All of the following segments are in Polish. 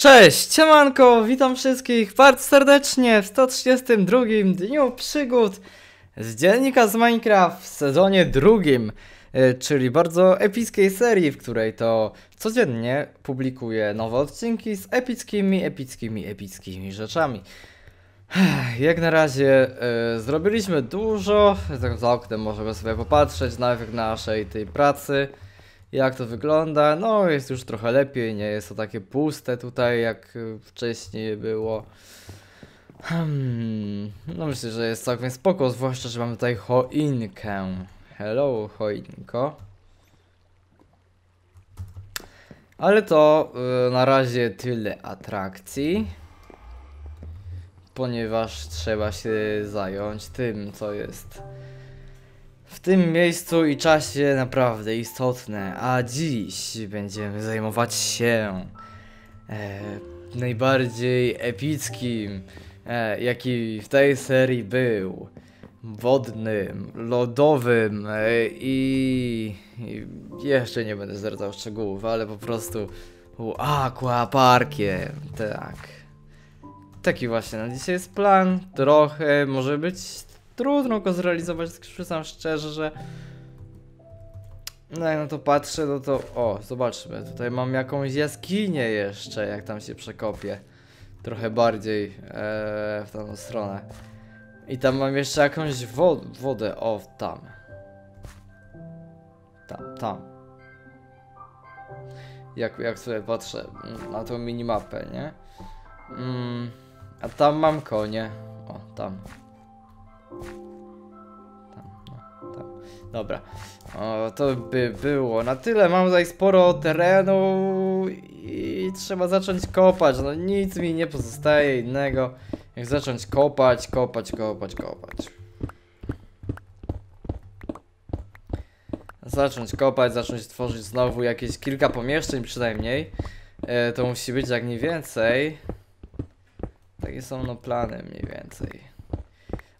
Cześć, siemanko, witam wszystkich bardzo serdecznie w 132 dniu przygód z dziennika z Minecraft w sezonie drugim, e, czyli bardzo epickiej serii, w której to codziennie publikuję nowe odcinki z epickimi, epickimi, epickimi rzeczami. Jak na razie e, zrobiliśmy dużo, tak za oknem możemy sobie popatrzeć na efekt naszej tej pracy jak to wygląda. No, jest już trochę lepiej, nie jest to takie puste tutaj, jak wcześniej było. Hmm, no myślę, że jest całkiem spoko, zwłaszcza, że mamy tutaj choinkę. Hello, choinko. Ale to y, na razie tyle atrakcji. Ponieważ trzeba się zająć tym, co jest w tym miejscu i czasie naprawdę istotne, a dziś będziemy zajmować się e, najbardziej epickim, e, jaki w tej serii był. Wodnym, lodowym e, i, i jeszcze nie będę zdradzał szczegółów, ale po prostu aquaparkiem, tak. Taki właśnie na dzisiaj jest plan. Trochę może być trudno go zrealizować, przyznam szczerze, że no jak na to patrzę, no to o, zobaczmy, tutaj mam jakąś jaskinię jeszcze, jak tam się przekopię trochę bardziej ee, w tą stronę. I tam mam jeszcze jakąś wod wodę, o, tam. Tam, tam. Jak, jak sobie patrzę na tą minimapę, nie? Mm, a tam mam konie. O, tam. Tam, no. Dobra. O, to by było na tyle. Mam tutaj sporo terenu i trzeba zacząć kopać. No nic mi nie pozostaje innego, jak zacząć kopać, kopać, kopać, kopać. Zacząć kopać, zacząć tworzyć znowu jakieś kilka pomieszczeń przynajmniej. E, to musi być jak mniej więcej. Takie są no plany mniej więcej.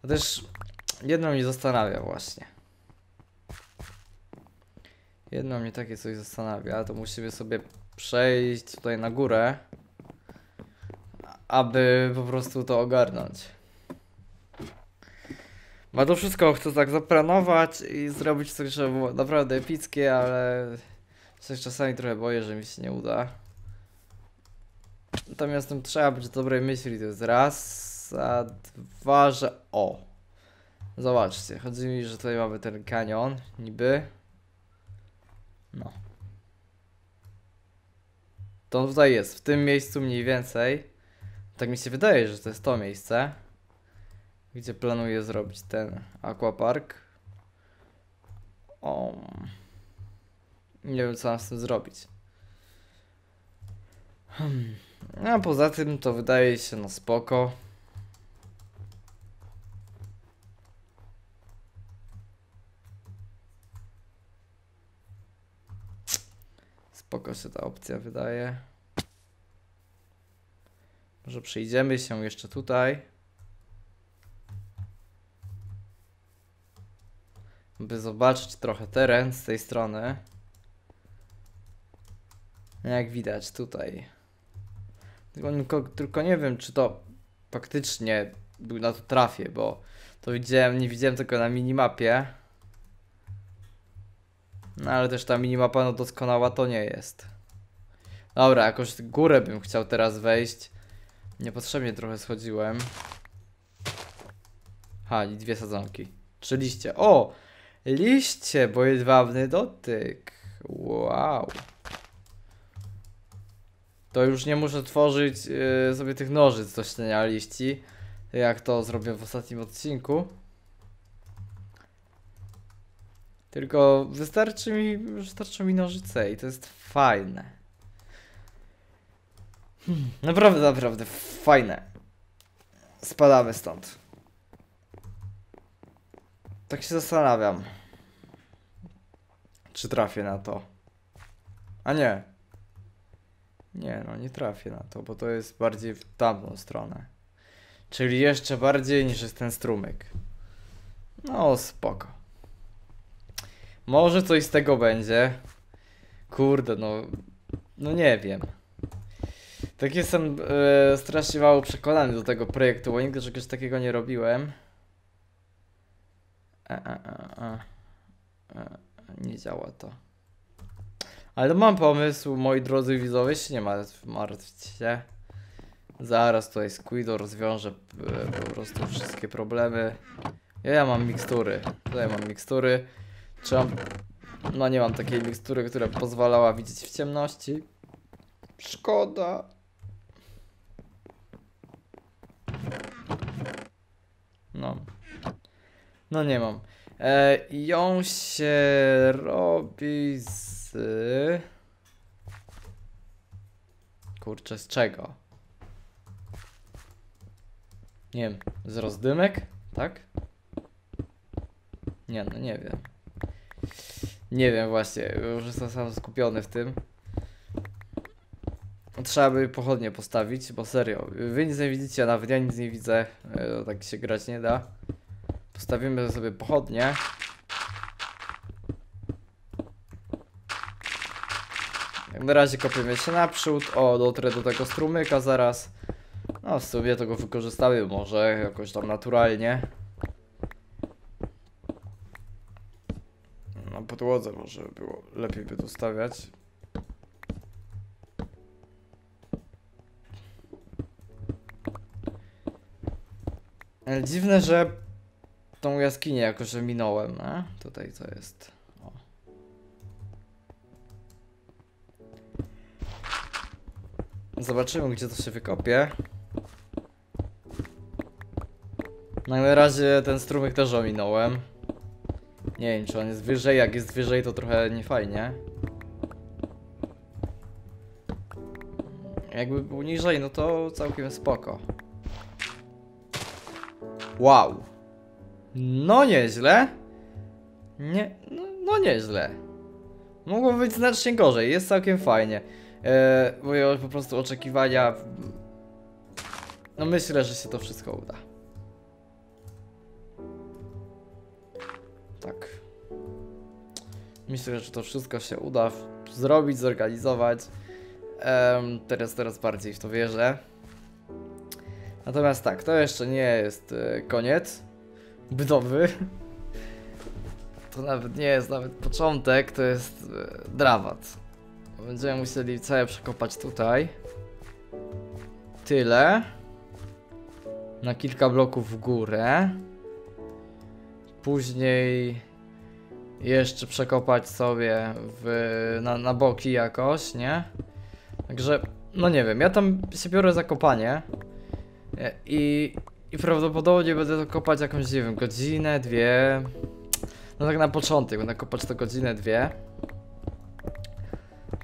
To też jedno mnie zastanawia właśnie. Jedno mnie takie coś zastanawia, to musimy sobie przejść tutaj na górę, aby po prostu to ogarnąć. Bo to wszystko chcę tak zaplanować i zrobić coś, żeby było naprawdę epickie, ale się czasami trochę boję, że mi się nie uda. Natomiast tam trzeba być dobrej myśli, to jest raz, a dwa, że o. Zobaczcie, chodzi mi, że tutaj mamy ten kanion, niby. No. To tutaj jest, w tym miejscu mniej więcej. Tak mi się wydaje, że to jest to miejsce. Gdzie planuję zrobić ten aquapark. O. Nie wiem co mam z tym zrobić. Hmm. A poza tym to wydaje się no spoko. Spoko się ta opcja wydaje. Może przejdziemy się jeszcze tutaj. By zobaczyć trochę teren z tej strony. Jak widać tutaj. Tylko, tylko nie wiem, czy to faktycznie na to trafię, bo to widziałem, nie widziałem tylko na minimapie. No ale też ta minimapa no doskonała to nie jest. Dobra, jakoś górę bym chciał teraz wejść. Niepotrzebnie trochę schodziłem. Ha, i dwie sadzonki. Trzy liście. O! Liście, bo jedwabny dotyk. Wow. To już nie muszę tworzyć yy, sobie tych nożyc do śnienia liści. Jak to zrobię w ostatnim odcinku. Tylko wystarczy mi, wystarczy mi nożyce i to jest fajne. Hmm, naprawdę, naprawdę fajne. Spadamy stąd. Tak się zastanawiam. Czy trafię na to? A nie. Nie, no nie trafię na to, bo to jest bardziej w tamtą stronę. Czyli jeszcze bardziej niż jest ten strumyk. No, spoko. Może coś z tego będzie. Kurde, no. No nie wiem. Tak jestem e, strasznie mało przekonany do tego projektu, bo nigdy czegoś takiego nie robiłem. E, e. E, nie działa to. Ale mam pomysł, moi drodzy widzowie, się nie martw- martwcie. Zaraz tutaj Squido rozwiąże po prostu wszystkie problemy. Ja, ja mam mikstury. Tutaj mam mikstury. Trzeba... No nie mam takiej mikstury, która pozwalała widzieć w ciemności. Szkoda. No. No nie mam. E, ją się robi z... Kurczę, z czego? Nie wiem, z rozdymek? Tak? Nie, no nie wiem. Nie wiem właśnie, już jestem sam skupiony w tym. Trzeba by pochodnie postawić, bo serio, wy nic nie widzicie, nawet ja nic nie widzę, e, tak się grać nie da. Postawimy sobie pochodnie. Na razie kopiemy się naprzód, o dotrę do tego strumyka zaraz. No w sumie tego wykorzystamy może jakoś tam naturalnie. Na podłodze może było lepiej by to stawiać. Ale dziwne, że tą jaskinię jakoś że minąłem, a? Tutaj to jest. O. Zobaczymy, gdzie to się wykopie. No na razie ten strumyk też ominąłem. Nie wiem, czy on jest wyżej. Jak jest wyżej, to trochę niefajnie. Jakby był niżej, no to całkiem spoko. Wow. No nieźle. Nie, no, no nieźle. Mogło być znacznie gorzej, jest całkiem fajnie. E, moje po prostu oczekiwania... No myślę, że się to wszystko uda. Tak. Myślę, że to wszystko się uda zrobić, zorganizować. Em, teraz, teraz bardziej w to wierzę. Natomiast tak, to jeszcze nie jest e, koniec budowy. To nawet nie jest nawet początek, to jest e, dramat. Będziemy musieli całe przekopać tutaj. Tyle. Na kilka bloków w górę. Później jeszcze przekopać sobie w, na, na boki jakoś, nie? Także, no nie wiem, ja tam się biorę za kopanie. E, I, I prawdopodobnie będę to kopać jakąś, nie wiem, godzinę, dwie. No tak na początek, będę kopać to godzinę, dwie.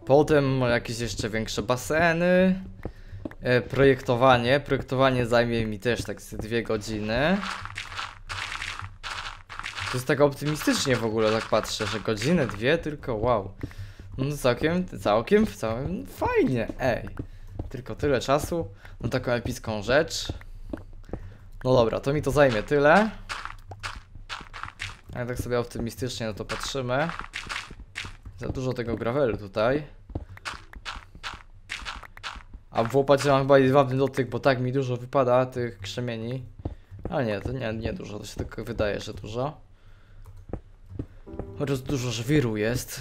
Potem jakieś jeszcze większe baseny. E, projektowanie. Projektowanie zajmie mi też tak dwie godziny. To jest tak optymistycznie w ogóle, tak patrzę, że godzinę, dwie tylko, wow. No całkiem, całkiem, całkiem fajnie, ej. Tylko tyle czasu na taką epicką rzecz. No dobra, to mi to zajmie tyle. A tak sobie optymistycznie na to patrzymy. Za dużo tego gravelu tutaj. A w łopacie mam chyba jedwabny dotyk, bo tak mi dużo wypada tych krzemieni. Ale nie, to nie, nie dużo, to się tylko wydaje, że dużo. Chociaż dużo żwiru jest.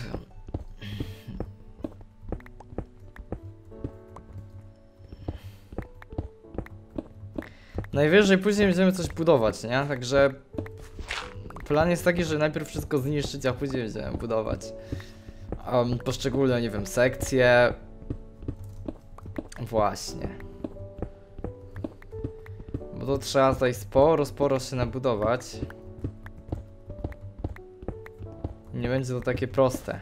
Najwyżej później będziemy coś budować, nie? Także plan jest taki, że najpierw wszystko zniszczyć, a później będziemy budować. Um, poszczególne, nie wiem, sekcje. Właśnie. Bo to trzeba tutaj sporo, sporo się nabudować. Nie będzie to takie proste,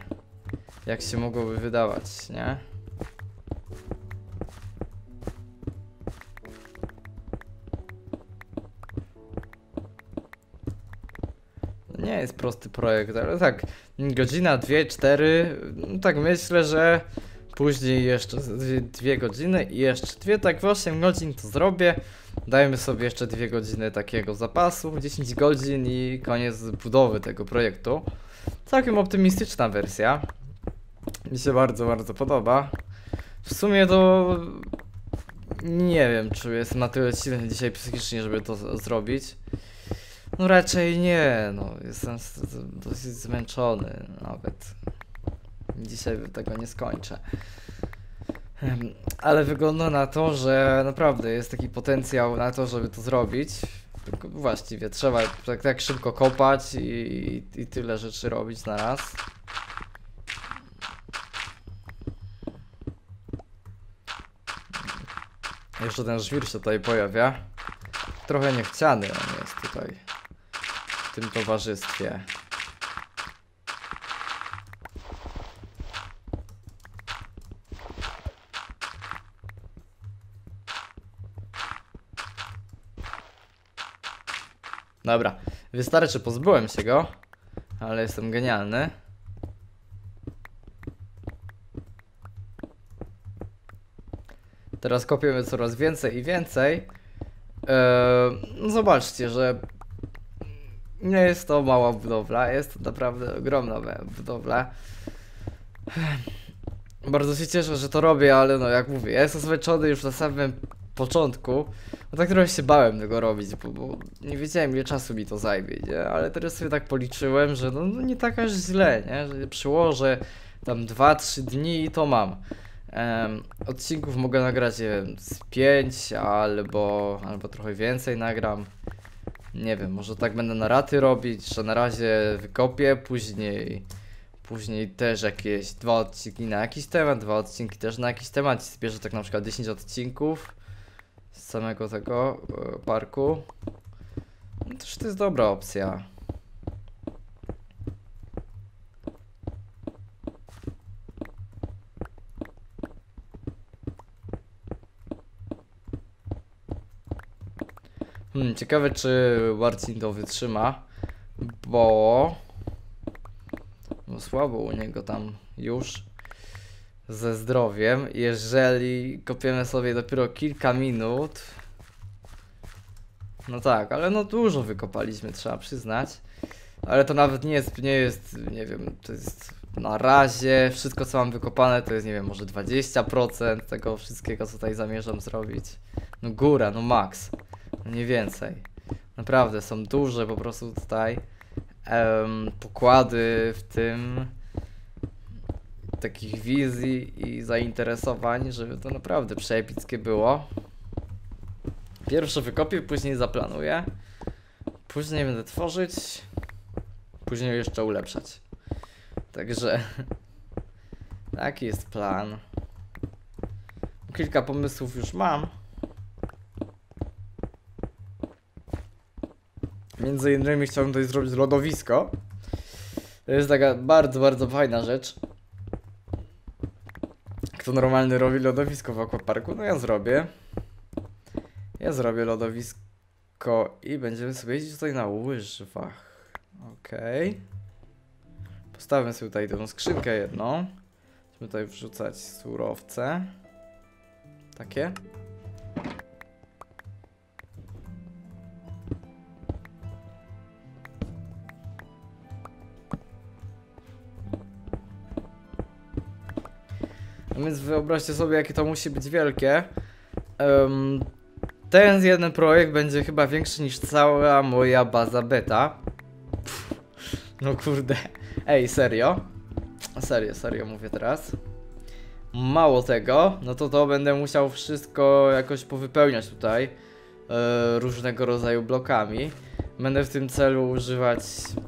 jak się mogłoby wydawać, nie? Nie jest prosty projekt, ale tak, godzina, dwie, cztery, no tak myślę, że później jeszcze dwie godziny i jeszcze dwie, tak w 8 godzin to zrobię. Dajmy sobie jeszcze dwie godziny takiego zapasu, 10 godzin i koniec budowy tego projektu. Całkiem optymistyczna wersja. Mi się bardzo, bardzo podoba. W sumie to Nie wiem, czy jestem na tyle silny dzisiaj psychicznie, żeby to zrobić. No raczej nie, no jestem dosyć zmęczony nawet. Dzisiaj tego nie skończę. Ale wygląda na to, że naprawdę jest taki potencjał na to, żeby to zrobić. Tylko właściwie trzeba tak, tak szybko kopać i, i tyle rzeczy robić na raz. Jeszcze ten żwir się tutaj pojawia. Trochę niechciany on jest tutaj. W tym towarzystwie. Dobra, wystarczy, pozbyłem się go, ale jestem genialny. Teraz kopiemy coraz więcej i więcej. No zobaczcie, że nie jest to mała budowla, jest to naprawdę ogromna budowla. Bardzo się cieszę, że to robię, ale no jak mówię, ja jestem zmęczony już na samym początku. No tak trochę się bałem tego robić, bo, bo nie wiedziałem ile czasu mi to zajmie, nie? Ale teraz sobie tak policzyłem, że no, no nie tak aż źle, nie? Że przyłożę tam 2-3 dni i to mam. Em, odcinków mogę nagrać, nie wiem, z 5 albo, albo trochę więcej nagram. Nie wiem, może tak będę na raty robić, że na razie wykopię, później później też jakieś dwa odcinki na jakiś temat, dwa odcinki też na jakiś temat. i Zbierzę tak na przykład 10 odcinków z samego tego e, parku. No też to jest dobra opcja. Hmm, ciekawe czy Marcin to wytrzyma, bo no słabo u niego tam już ze zdrowiem. Jeżeli kopiemy sobie dopiero kilka minut, no tak, ale no dużo wykopaliśmy, trzeba przyznać. Ale to nawet nie jest, nie jest, nie wiem, to jest na razie wszystko co mam wykopane to jest, nie wiem, może 20% tego wszystkiego co tutaj zamierzam zrobić. No góra, no max. No nie więcej. Naprawdę, są duże po prostu tutaj em, pokłady w tym takich wizji i zainteresowań, żeby to naprawdę przeepickie było. Pierwsze wykopię, później zaplanuję. Później będę tworzyć. Później jeszcze ulepszać. Także taki jest plan. Kilka pomysłów już mam. Między innymi chciałbym tutaj zrobić lodowisko. To jest taka bardzo, bardzo fajna rzecz. Kto normalny robi lodowisko w aquaparku? No ja zrobię. Ja zrobię lodowisko i będziemy sobie jeździć tutaj na łyżwach. Okej. Postawmy sobie tutaj tę skrzynkę jedną. Będziemy tutaj wrzucać surowce. Takie. Więc wyobraźcie sobie, jakie to musi być wielkie. Em, ten jeden projekt będzie chyba większy niż cała moja baza beta. Pff, no kurde. Ej, serio? Serio, serio mówię teraz. Mało tego, no to to będę musiał wszystko jakoś powypełniać tutaj e, różnego rodzaju blokami. Będę w tym celu używać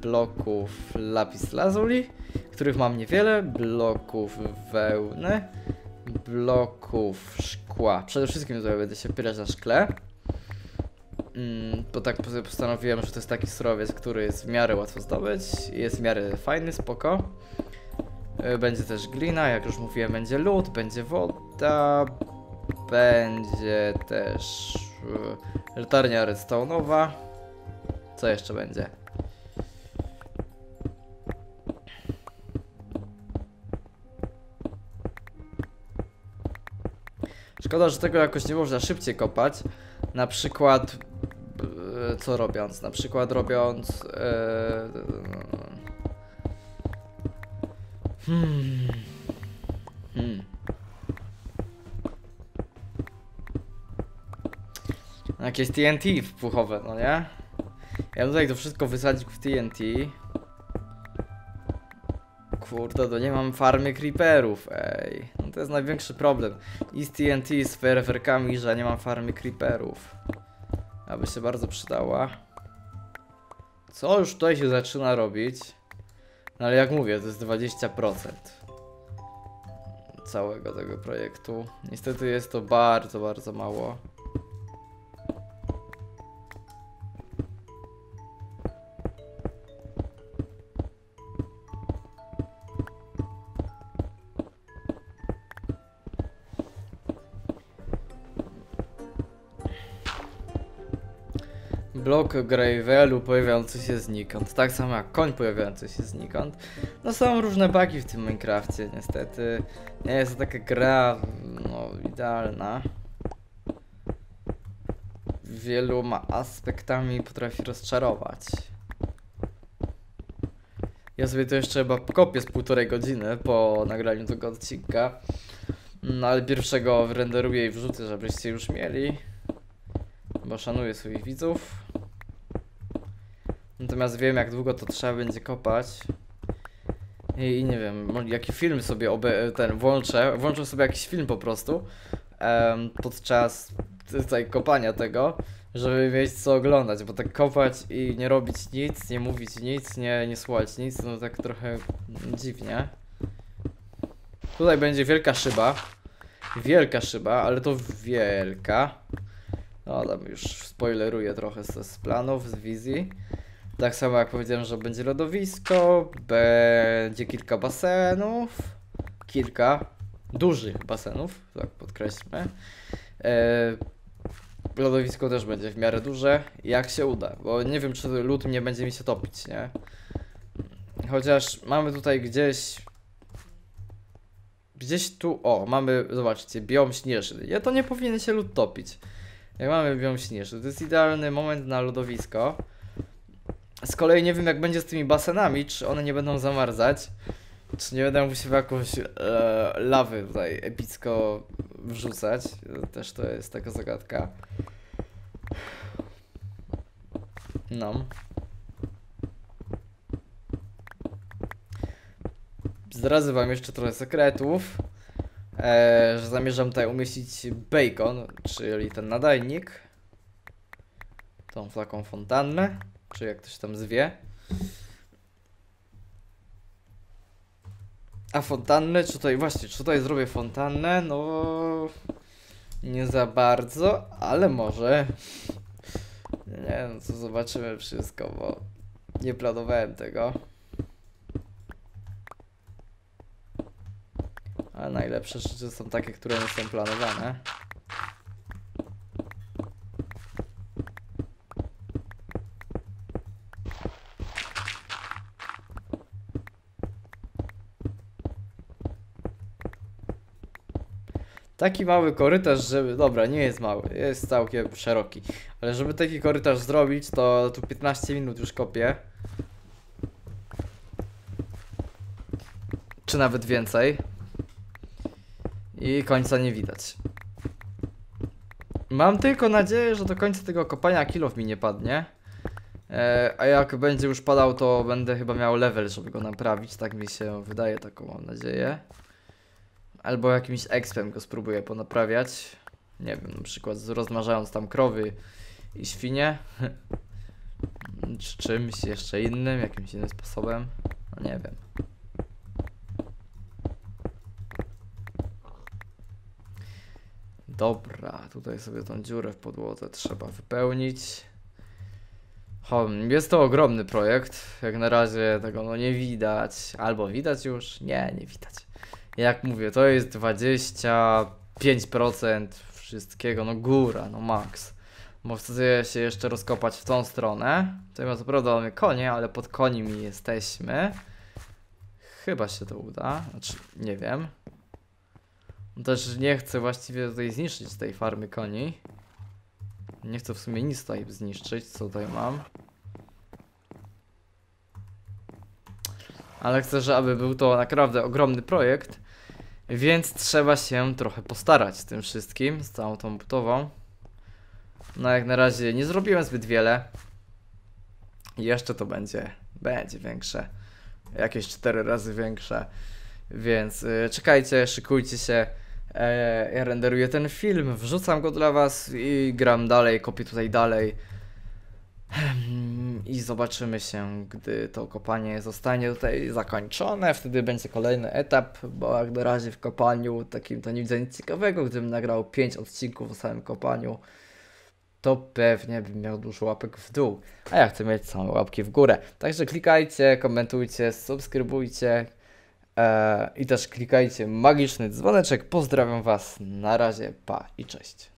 bloków lapis lazuli, których mam niewiele, bloków wełny, bloków szkła. Przede wszystkim tutaj będę się opierać na szkle. Mm, bo tak postanowiłem, że to jest taki surowiec, który jest w miarę łatwo zdobyć jest w miarę fajny, spoko. Y, Będzie też glina, jak już mówiłem, będzie lód, będzie woda, będzie też latarnia redstone'owa. Co jeszcze będzie? Szkoda, że tego jakoś nie można szybciej kopać. Na przykład, e, co robiąc? Na przykład robiąc. E, hmm. Hmm. Jakieś TNT wpuchowe, no nie? Ja tutaj to wszystko wysadzić w TNT. Kurde, to nie mam farmy creeperów, ej. No to jest największy problem. I z TNT, z fajerwerkami, że nie mam farmy creeperów. Aby się bardzo przydała. Co już tutaj się zaczyna robić? No ale jak mówię, to jest 20% całego tego projektu. Niestety jest to bardzo, bardzo mało. Blok Gravelu pojawiający się znikąd, tak samo jak koń pojawiający się znikąd. No są różne bugi w tym Minecrafcie, niestety. Nie jest to taka gra, no, idealna. Wieloma aspektami potrafi rozczarować. Ja sobie to jeszcze chyba kopię z półtorej godziny po nagraniu tego odcinka. No ale pierwszego renderuję i wrzucę, żebyście już mieli. Bo szanuję swoich widzów. Natomiast wiem jak długo to trzeba będzie kopać. I, i nie wiem, jaki film sobie obe, ten włączę. Włączę sobie jakiś film po prostu. em, podczas tutaj kopania tego. Żeby mieć co oglądać, bo tak kopać i nie robić nic, nie mówić nic, nie, nie słuchać nic, no tak trochę dziwnie. Tutaj będzie wielka szyba. Wielka szyba, ale to wielka. No tam już spoileruję trochę z, z planów, z wizji. Tak samo jak powiedziałem, że będzie lodowisko, będzie kilka basenów, kilka dużych basenów, tak podkreślmy. E, lodowisko też będzie w miarę duże, jak się uda, bo nie wiem czy lód nie będzie mi się topić, nie? Chociaż mamy tutaj gdzieś Gdzieś tu, o, mamy, zobaczcie, biom śnieżny. Ja to nie powinien się lód topić. Jak mamy biom śnieżny, to jest idealny moment na lodowisko. Z kolei nie wiem jak będzie z tymi basenami, czy one nie będą zamarzać. Czy nie będę musiał jakąś e, lawy tutaj epicko wrzucać. Też to jest taka zagadka. No. Zdradzę wam jeszcze trochę sekretów. E, że zamierzam tutaj umieścić bacon, czyli ten nadajnik. Tą taką fontannę, czy jak ktoś tam zwie. A fontannę, czy tutaj, właśnie, czy tutaj zrobię fontannę? No, nie za bardzo, ale może. Nie no, to zobaczymy wszystko, bo nie planowałem tego. Ale najlepsze rzeczy są takie, które nie są planowane. Taki mały korytarz, żeby. Dobra, nie jest mały, jest całkiem szeroki. Ale żeby taki korytarz zrobić, to tu 15 minut już kopię. Czy nawet więcej. I końca nie widać. Mam tylko nadzieję, że do końca tego kopania kilof mi nie padnie. E, a jak będzie już padał, to będę chyba miał level, żeby go naprawić. Tak mi się wydaje, taką mam nadzieję. Albo jakimś expem go spróbuję ponaprawiać. Nie wiem, na przykład rozmnażając tam krowy i świnie. Czy czymś jeszcze innym, jakimś innym sposobem. No nie wiem. Dobra, tutaj sobie tą dziurę w podłodze trzeba wypełnić. Hmm, jest to ogromny projekt. Jak na razie tego no nie widać. Albo widać już? Nie, nie widać. Jak mówię, to jest 25% wszystkiego, no góra, no max. Bo chcę się jeszcze rozkopać w tą stronę. Tutaj ma co prawda mamy konie, ale pod konimi jesteśmy. Chyba się to uda. Znaczy, nie wiem. Też nie chcę właściwie tutaj zniszczyć tej farmy koni. Nie chcę w sumie nic tutaj zniszczyć, co tutaj mam. Ale chcę, żeby był to naprawdę ogromny projekt. Więc trzeba się trochę postarać z tym wszystkim, z całą tą budową. No jak na razie nie zrobiłem zbyt wiele. Jeszcze to będzie, będzie większe. Jakieś 4 razy większe. Więc y, czekajcie, szykujcie się. E, ja renderuję ten film, wrzucam go dla was i gram dalej, kopię tutaj dalej. I zobaczymy się, gdy to kopanie zostanie tutaj zakończone. Wtedy będzie kolejny etap, bo jak na razie w kopaniu takim to nie widzę nic ciekawego. Gdybym nagrał 5 odcinków o samym kopaniu, to pewnie bym miał dużo łapek w dół. A ja chcę mieć same łapki w górę. Także klikajcie, komentujcie, subskrybujcie. e, I też klikajcie magiczny dzwoneczek. Pozdrawiam Was. Na razie, pa i cześć.